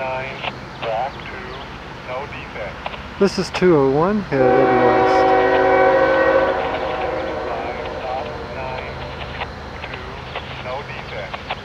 nine, track two, no defect. This is 201 headed west. Five, nine, two, no defect.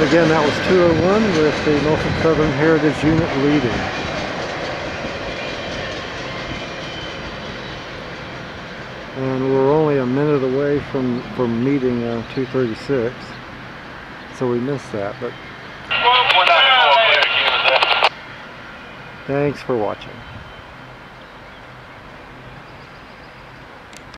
And again, that was 201 with the Norfolk Southern Heritage Unit leading. And we're only a minute away from, from meeting uh, 236. So we missed that, but thanks for watching.